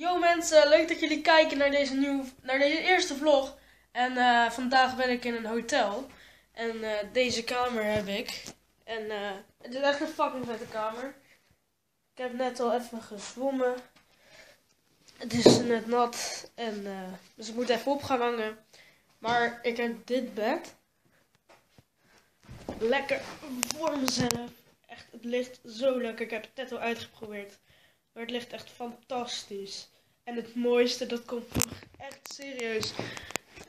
Yo mensen, leuk dat jullie kijken naar deze, nieuwe, naar deze eerste vlog. En eh, vandaag ben ik in een hotel. En eh, deze kamer heb ik. En eh, het is echt een fucking vette kamer. Ik heb net al even gezwommen. Het is net nat. En, dus ik moet even op gaan hangen. Maar ik heb dit bed. Lekker voor mezelf. Echt, het ligt zo lekker. Ik heb het net al uitgeprobeerd. Maar het ligt echt fantastisch. En het mooiste, dat komt echt serieus.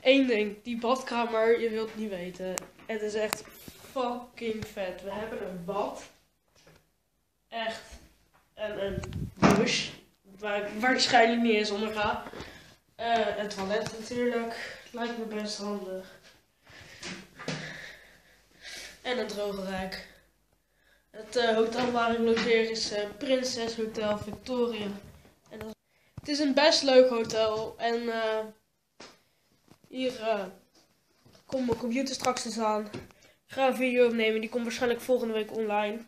Eén ding, die badkamer, je wilt niet weten. Het is echt fucking vet. We hebben een bad. Echt. En een douche. Waar ik waarschijnlijk niet eens onder ga. Eh, het toilet natuurlijk. Lijkt me best handig. En een droge. Het eh, hotel waar ik logeer is eh, Prinses Hotel Victoria. En dat het is een best leuk hotel. En eh, hier komt mijn computer straks te staan. Ik ga een video opnemen. Die komt waarschijnlijk volgende week online.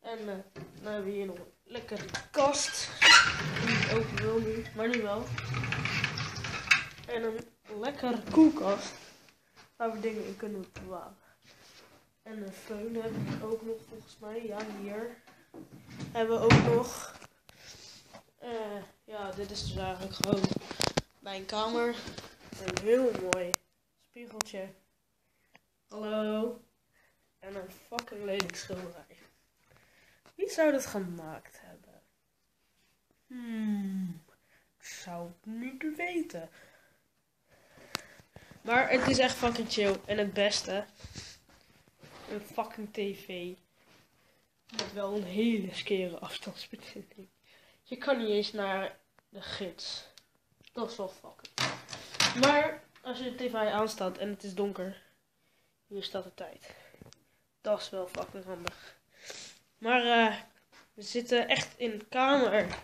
En dan hebben we hier nog een lekkere kast. Die ik open wil nu, maar nu wel. En een lekkere koelkast. Waar we dingen in kunnen bewaren. En een föhn heb ik ook nog volgens mij. Ja, hier. Hebben we ook nog. Eh, ja, dit is dus eigenlijk gewoon mijn kamer. Een heel mooi spiegeltje. Hallo. En een fucking lelijk schilderij. Wie zou dat gemaakt hebben? Hmm. Ik zou het niet weten. Maar het is echt fucking chill. En het beste. Een fucking tv. Met wel een hele skere afstandsbediening. Je kan niet eens naar de gids. Dat is wel fucking. Maar als je de tv aanstaat en het is donker. Hier staat de tijd. Dat is wel fucking handig. Maar eh, we zitten echt in kamer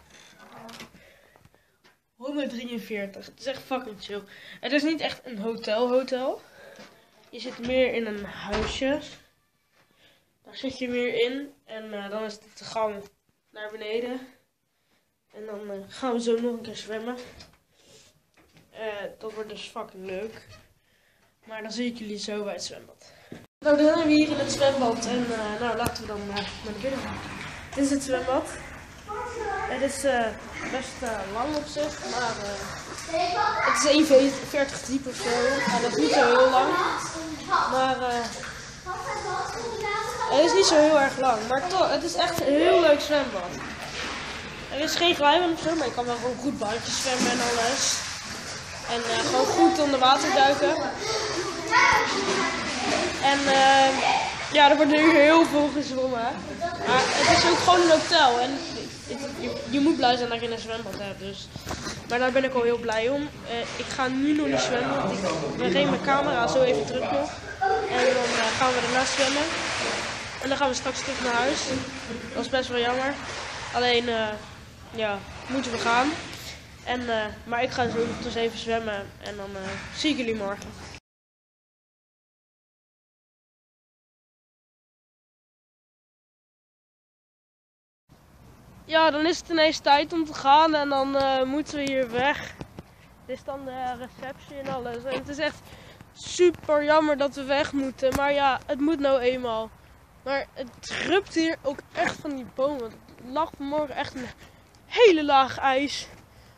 143. Het is echt fucking chill. Het is niet echt een hotel hotel. Je zit meer in een huisje. Daar zit je meer in. En eh, dan is het de gang naar beneden. En dan eh, gaan we zo nog een keer zwemmen. Eh, dat wordt dus fucking leuk. Maar dan zie ik jullie zo bij het zwembad. Nou, dan zijn we hier in het zwembad. En nou, laten we dan naar binnen gaan. Dit is het zwembad. Het is best lang op zich, maar het is 1,40 diep of zo. Ja, dat is niet zo heel lang. Maar het is niet zo heel erg lang. Maar toch, het is echt een heel leuk zwembad. Er is geen glijbaan of zo, maar je kan wel gewoon goed bandjes zwemmen en alles. En eh, gewoon goed onder water duiken. En eh, ja, er wordt nu heel veel gezwommen. Maar het is ook gewoon een hotel. En je, je moet blij zijn dat je een zwembad hebt. Dus. Maar daar ben ik al heel blij om. Eh, ik ga nu nog niet zwemmen. Want ik breng mijn camera zo even terug. En dan eh, gaan we daarna zwemmen. En dan gaan we straks terug naar huis. Dat is best wel jammer. Alleen, eh, ja, moeten we gaan. En, eh, maar ik ga zo dus even zwemmen. En dan eh, zie ik jullie morgen. Ja, dan is het ineens tijd om te gaan en dan moeten we hier weg. Dit is dan de receptie en alles. Het is echt super jammer dat we weg moeten. Maar ja, het moet nou eenmaal. Maar het drupt hier ook echt van die bomen. Het lag vanmorgen echt een hele laag ijs.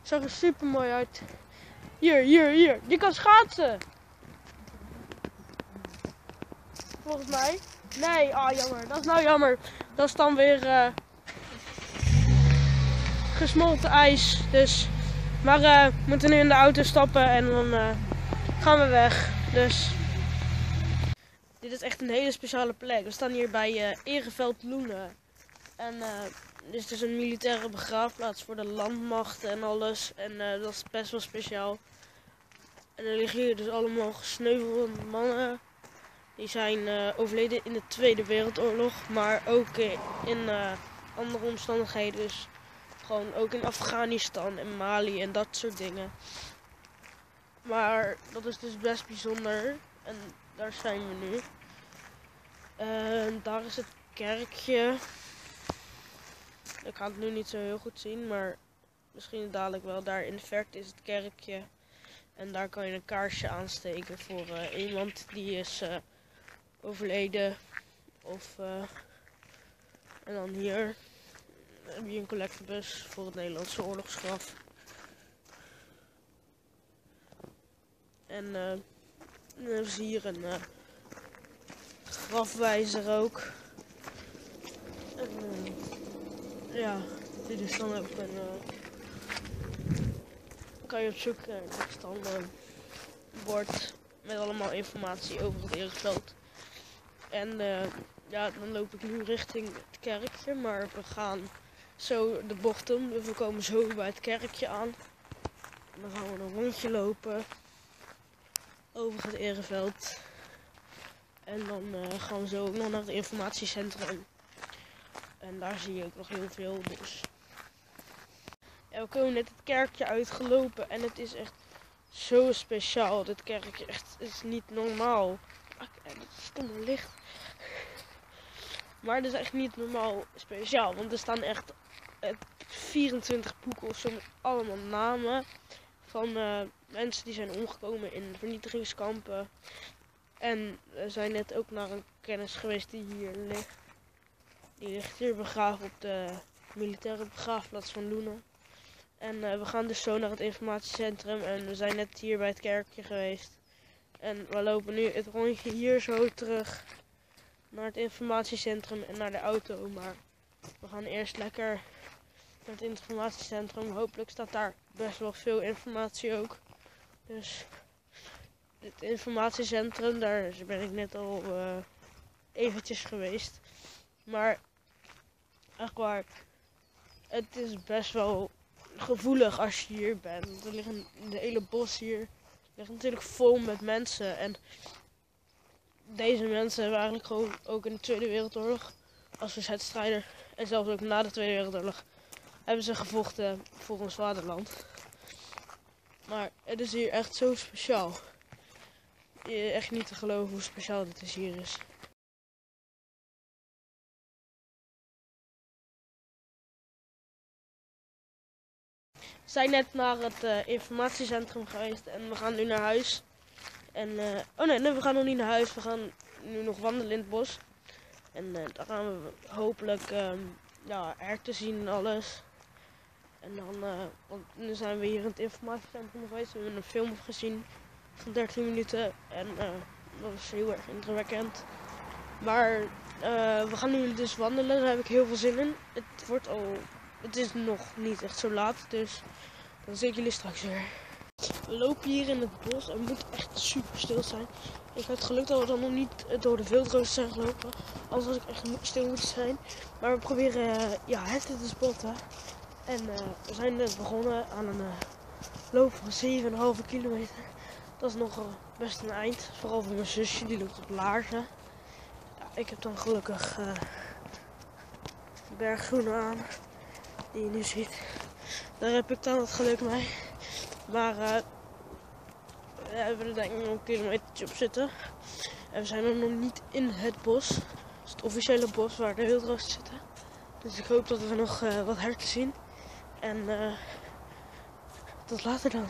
Zag er super mooi uit. Hier, hier, hier. Je kan schaatsen. Volgens mij. Nee, ah jammer. Dat is nou jammer. Dat is dan weer eh, gesmolten ijs. Dus. Maar eh, we moeten nu in de auto stappen en dan eh, gaan we weg. Dus. Is echt een hele speciale plek. We staan hier bij eh Ereveld Loenen. En eh, dit is dus een militaire begraafplaats voor de landmacht en alles. En eh, dat is best wel speciaal. En er liggen hier dus allemaal gesneuvelde mannen. Die zijn overleden in de Tweede Wereldoorlog. Maar ook in andere omstandigheden. Dus gewoon ook in Afghanistan en Mali en dat soort dingen. Maar dat is dus best bijzonder. En daar zijn we nu. En daar is het kerkje. Ik kan het nu niet zo heel goed zien, maar misschien dadelijk wel. Daar in de verte is het kerkje. En daar kan je een kaarsje aansteken voor eh, iemand die is uh, overleden. Of, uh, en dan hier heb je een collectebus voor het Nederlandse oorlogsgraf. En uh, dan hier een grafwijzer ook. En, ja, dit is dan ook een kan je op zoek naar een bord met allemaal informatie over het Ereveld. En uh, ja, dan loop ik nu richting het kerkje, maar we gaan zo de bocht om. We komen zo bij het kerkje aan. Dan gaan we een rondje lopen over het Ereveld. En dan uh, gaan we zo ook nog naar het informatiecentrum. En daar zie je ook nog heel veel. Dus en we komen net het kerkje uitgelopen en het is echt zo speciaal. Dit kerkje echt is niet normaal. En het is stomme licht. Maar het is echt niet normaal speciaal. Want er staan echt 24 boeken of zo allemaal namen van uh, mensen die zijn omgekomen in vernietigingskampen. En we zijn net ook naar een kennis geweest die hier ligt. Die ligt hier begraven op de militaire begraafplaats van Loenen. En uh, we gaan dus zo naar het informatiecentrum. En we zijn net hier bij het kerkje geweest. En we lopen nu het rondje hier zo terug naar het informatiecentrum en naar de auto. Maar we gaan eerst lekker naar het informatiecentrum. Hopelijk staat daar best wel veel informatie ook. Dus het informatiecentrum, daar ben ik net al uh, eventjes geweest. Maar echt waar, het is best wel gevoelig als je hier bent. Er liggen de hele bos hier ligt natuurlijk vol met mensen. En deze mensen hebben eigenlijk gewoon ook in de Tweede Wereldoorlog als verzetstrijder en zelfs ook na de Tweede Wereldoorlog hebben ze gevochten voor ons vaderland. Maar het is hier echt zo speciaal. Je echt niet te geloven hoe speciaal dit is hier is. We zijn net naar het uh, informatiecentrum geweest en we gaan nu naar huis. En, uh, oh nee, nee, we gaan nog niet naar huis. We gaan nu nog wandelen in het bos. En uh, gaan we hopelijk um, ja, herten zien en alles. En dan, want nu zijn we hier in het informatiecentrum geweest. We hebben een film gezien van 13 minuten. En dat was heel erg indrukwekkend. Maar we gaan nu dus wandelen, daar heb ik heel veel zin in. Het wordt al het is nog niet echt zo laat, dus dan zie ik jullie straks weer. We lopen hier in het bos en het moet echt super stil zijn. Ik het geluk dat we dan nog niet door de wildroos zijn gelopen. Anders had ik echt stil moeten zijn. Maar we proberen uh, ja, het te spotten. En we zijn net begonnen aan een loop van 7,5 kilometer. Dat is nog best een eind. Vooral voor mijn zusje, die loopt op laarzen. Ja, ik heb dan gelukkig bergschoenen aan die je nu ziet. Daar heb ik dan het geluk mee. Maar uh, we hebben er denk ik nog een kilometer op zitten. En we zijn er nog niet in het bos. Is het officiële bos waar de wildroos zitten. Dus ik hoop dat we nog uh, wat herten zien. En uh, tot later dan.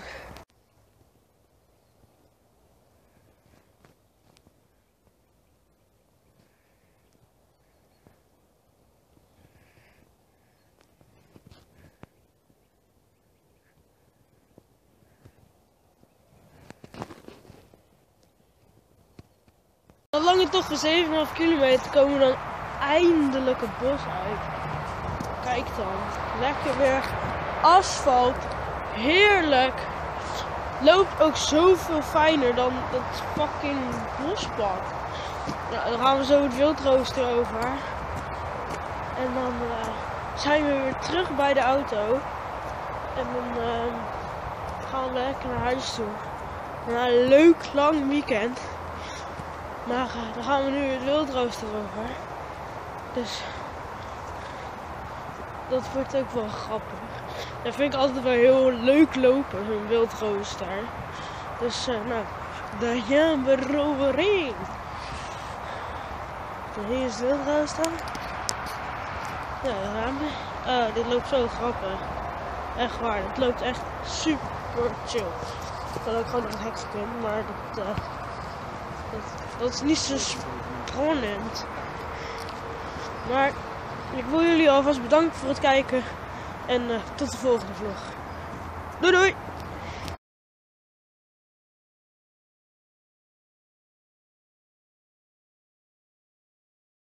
Een lange tocht van 7,5 kilometer komen we dan eindelijk het bos uit. Kijk dan. Lekker weer asfalt. Heerlijk. Loopt ook zoveel fijner dan dat fucking bospad. Nou, dan gaan we zo het wildrooster over. En dan uh, zijn we weer terug bij de auto. En dan uh, gaan we lekker naar huis toe. Na een leuk lang weekend. Maar uh, dan gaan we nu het wildrooster over. Dus dat wordt ook wel grappig. Dat vind ik altijd wel heel leuk lopen, zo'n wildrooster. Dus uh, nou, daar gaan we eroverheen. Hier is de wildrooster. Ja, daar gaan we. Oh, dit loopt zo grappig. Echt waar, het loopt echt super chill. Ik had ook gewoon een hek maar dat, uh, dat, is niet zo spannend. Maar ik wil jullie alvast bedanken voor het kijken en uh, tot de volgende vlog. Doei doei!